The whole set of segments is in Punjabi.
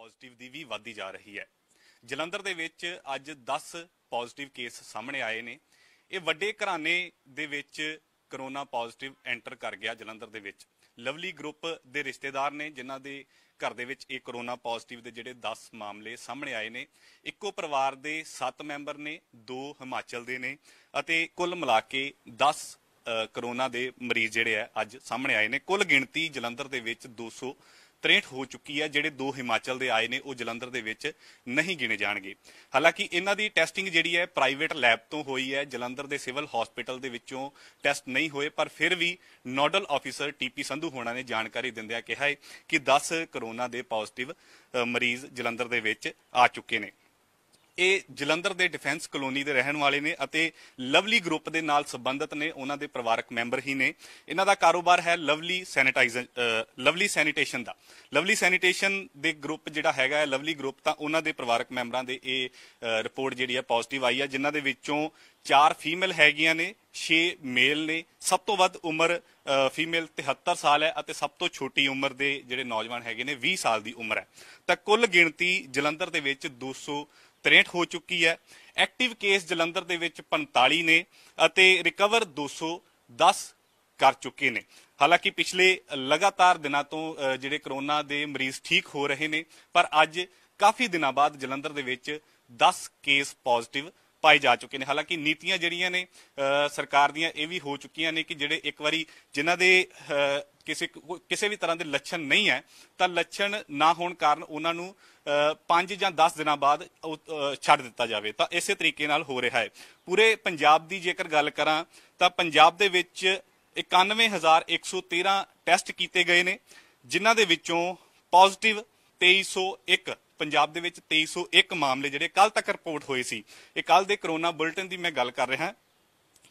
ਪੋਜ਼ਿਟਿਵ ਦੀ ਵੀ ਵਧਦੀ ਜਾ ਰਹੀ ਹੈ। ਜਲੰਧਰ ਦੇ ਵਿੱਚ ਅੱਜ 10 ਪੋਜ਼ਿਟਿਵ ਕੇਸ ਸਾਹਮਣੇ ਆਏ ਨੇ। ਇਹ ਵੱਡੇ ਘਰਾਣੇ ਦੇ ਵਿੱਚ ਕਰੋਨਾ ਪੋਜ਼ਿਟਿਵ ਐਂਟਰ ਕਰ ਗਿਆ ਜਲੰਧਰ ਦੇ ਵਿੱਚ। ਲਵਲੀ ਗਰੁੱਪ ਦੇ ਰਿਸ਼ਤੇਦਾਰ ਨੇ, ਜਿਨ੍ਹਾਂ ਦੇ ਘਰ ਦੇ ਵਿੱਚ ਇਹ ਕਰੋਨਾ ਪੋਜ਼ਿਟਿਵ ਦੇ ਜਿਹੜੇ 10 ਮਾਮਲੇ ਸਾਹਮਣੇ ਆਏ ਨੇ। ਇੱਕੋ ਪਰਿਵਾਰ ਦੇ 7 ਮੈਂਬਰ ਨੇ 2 ਹਿਮਾਚਲ ਦੇ ਨੇ ਅਤੇ ਕੁੱਲ ਮਿਲਾ ਕੇ 10 ਕਰੋਨਾ ਦੇ ਮਰੀਜ਼ ਜਿਹੜੇ ਆ ਅੱਜ ਸਾਹਮਣੇ ਆਏ ਨੇ। ਕੁੱਲ ਗਿਣਤੀ ਜਲੰਧਰ ਦੇ ਵਿੱਚ 263 ਹੋ ਚੁੱਕੀ ਹੈ, ਜਿਹੜੇ ਦੋ ਹਿਮਾਚਲ ਦੇ ਆਏ ਨੇ, ਉਹ ਜਲੰਧਰ ਦੇ ਵਿੱਚ ਨਹੀਂ ਗਿਣੇ ਜਾਣਗੇ। ਹਾਲਾਂਕਿ ਇਹਨਾਂ ਦੀ ਟੈਸਟਿੰਗ ਜਿਹੜੀ ਹੈ, ਪ੍ਰਾਈਵੇਟ ਲੈਬ ਤੋਂ ਹੋਈ ਹੈ। ਜਲੰਧਰ ਦੇ ਸਿਵਲ ਹਸਪੀਟਲ ਦੇ ਵਿੱਚੋਂ ਟੈਸਟ ਨਹੀਂ ਹੋਏ, ਪਰ ਫਿਰ ਵੀ ਨੋਡਲ ਆਫੀਸਰ ਟੀਪੀ ਸੰਧੂ ਹੋਣਾ ਨੇ ਜਾਣਕਾਰੀ ਦਿੰਦਿਆਂ ਕਿਹਾ ਹੈ ਕਿ 10 ਕਰੋਨਾ ਦੇ ਪੋਜ਼ਿਟਿਵ ਮਰੀਜ਼ ਜਲੰਧਰ ਦੇ ਵਿੱਚ ਆ ਚੁੱਕੇ ਨੇ। ਇਹ ਜਲੰਧਰ ਦੇ ਡਿਫੈਂਸ ਕਲੋਨੀ ਦੇ ਰਹਿਣ ਵਾਲੇ ਨੇ ਅਤੇ ਲਵਲੀ ਗਰੁੱਪ ਦੇ ਨਾਲ ਸੰਬੰਧਿਤ ਨੇ, ਉਹਨਾਂ ਦੇ ਪਰਿਵਾਰਕ ਮੈਂਬਰ ਹੀ ਨੇ। ਇਹਨਾਂ ਦਾ ਕਾਰੋਬਾਰ ਹੈ ਲਵਲੀ ਸੈਨੀਟਾਈਜ਼ਰ ਲਵਲੀ ਸੈਨੀਟੇਸ਼ਨ ਦਾ। ਲਵਲੀ ਸੈਨੀਟੇਸ਼ਨ ਦੇ ਗਰੁੱਪ ਜਿਹੜਾ ਹੈਗਾ ਹੈ, ਲਵਲੀ ਗਰੁੱਪ ਤਾਂ ਉਹਨਾਂ ਦੇ ਪਰਿਵਾਰਕ ਮੈਂਬਰਾਂ ਦੇ ਇਹ ਰਿਪੋਰਟ ਜਿਹੜੀ ਹੈ ਪੋਜ਼ਿਟਿਵ ਆਈ ਹੈ, ਜਿਨ੍ਹਾਂ ਦੇ ਵਿੱਚੋਂ 4 ਫੀਮੇਲ ਹੈਗੀਆਂ ਨੇ 6 ਮੇਲ ਨੇ। ਸਭ ਤੋਂ ਵੱਧ ਉਮਰ ਫੀਮੇਲ 73 ਸਾਲ ਹੈ ਅਤੇ ਸਭ ਤੋਂ ਛੋਟੀ ਉਮਰ ਦੇ ਜਿਹੜੇ ਨੌਜਵਾਨ ਹੈਗੇ ਨੇ 20 ਸਾਲ ਦੀ ਉਮਰ ਹੈ। ਤਾਂ ਕੁੱਲ ਗਿਣਤੀ ਜਲੰਧਰ ਦੇ ਵਿੱਚ 263 ਹੋ ਚੁੱਕੀ ਹੈ। ਐਕਟਿਵ ਕੇਸ ਜਲੰਧਰ ਦੇ ਵਿੱਚ 45 ਨੇ ਅਤੇ ਰਿਕਵਰ 210 ਕਰ ਚੁੱਕੇ ਨੇ। ਹਾਲਾਂਕਿ ਪਿਛਲੇ ਲਗਾਤਾਰ ਦਿਨਾਂ ਤੋਂ ਜਿਹੜੇ ਕਰੋਨਾ ਦੇ ਮਰੀਜ਼ ਠੀਕ ਹੋ ਰਹੇ ਨੇ, ਪਰ ਅੱਜ ਕਾਫੀ ਦਿਨਾਂ ਬਾਅਦ ਜਲੰਧਰ ਦੇ ਵਿੱਚ 10 ਕੇਸ ਪੋਜ਼ਿਟਿਵ ਪਾਏ ਜਾ ਚੁੱਕੇ ਨੇ। ਹਾਲਾਂਕਿ ਨੀਤੀਆਂ ਜਿਹੜੀਆਂ ਨੇ ਸਰਕਾਰ ਦੀਆਂ ਇਹ ਵੀ ਹੋ ਚੁੱਕੀਆਂ ਨੇ ਕਿ ਜਿਹੜੇ ਇੱਕ ਵਾਰੀ ਜਿਨ੍ਹਾਂ ਦੇ ਕਿਸੇ ਕਿਸੇ ਵੀ ਤਰ੍ਹਾਂ ਦੇ ਲੱਛਣ ਨਹੀਂ ਹੈ ਤਾਂ ਲੱਛਣ ਨਾ ਹੋਣ ਕਾਰਨ ਉਹਨਾਂ ਨੂੰ 5 ਜਾਂ 10 ਦਿਨਾਂ ਬਾਅਦ ਉਹ, ਛੱਡ ਦਿੱਤਾ ਜਾਵੇ। ਤਾਂ ਇਸੇ ਤਰੀਕੇ ਨਾਲ ਹੋ ਰਿਹਾ ਹੈ। ਪੂਰੇ ਪੰਜਾਬ ਦੀ ਜੇਕਰ ਗੱਲ ਕਰਾਂ ਤਾਂ ਪੰਜਾਬ ਦੇ ਵਿੱਚ 91113 ਟੈਸਟ ਕੀਤੇ ਗਏ ਨੇ ਜਿਨ੍ਹਾਂ ਦੇ ਵਿੱਚੋਂ ਪੋਜ਼ਿਟਿਵ 2301 ਪੰਜਾਬ ਦੇ ਵਿੱਚ 2301 ਮਾਮਲੇ ਜਿਹੜੇ ਕੱਲ ਤੱਕ ਰਿਪੋਰਟ ਹੋਏ ਸੀ। ਇਹ ਕੱਲ ਦੇ ਕਰੋਨਾ ਬੁਲੇਟਿਨ ਦੀ ਮੈਂ ਗੱਲ ਕਰ ਰਿਹਾ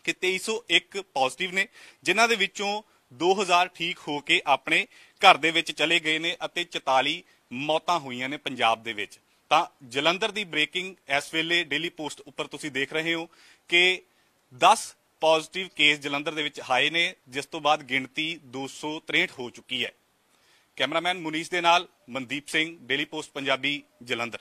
ਕਿ 2301 ਪੋਜ਼ਿਟਿਵ ਨੇ, ਜਿਨ੍ਹਾਂ ਦੇ ਵਿੱਚੋਂ 2000 ਠੀਕ ਹੋ ਕੇ ਆਪਣੇ ਘਰ ਦੇ ਵਿੱਚ ਚਲੇ ਗਏ ਨੇ ਅਤੇ 44 ਮੌਤਾਂ ਹੋਈਆਂ ਨੇ ਪੰਜਾਬ ਦੇ ਵਿੱਚ। ਤਾਂ ਜਲੰਧਰ ਦੀ ਬ੍ਰੇਕਿੰਗ ਇਸ ਵੇਲੇ ਡੇਲੀ ਪੋਸਟ ਉੱਪਰ ਤੁਸੀਂ ਦੇਖ ਰਹੇ ਹੋ ਕਿ 10 ਪੋਜ਼ਿਟਿਵ ਕੇਸ ਜਲੰਧਰ ਦੇ ਵਿੱਚ ਆਏ ਨੇ, ਜਿਸ ਤੋਂ ਬਾਅਦ ਗਿਣਤੀ 263 ਹੋ ਚੁੱਕੀ ਹੈ। ਕੈਮਰਾਮੈਨ ਮੁਨੀਸ਼ ਦੇ ਨਾਲ ਮਨਦੀਪ ਸਿੰਘ ਡੇਲੀ ਪੋਸਟ ਪੰਜਾਬੀ ਜਲੰਧਰ।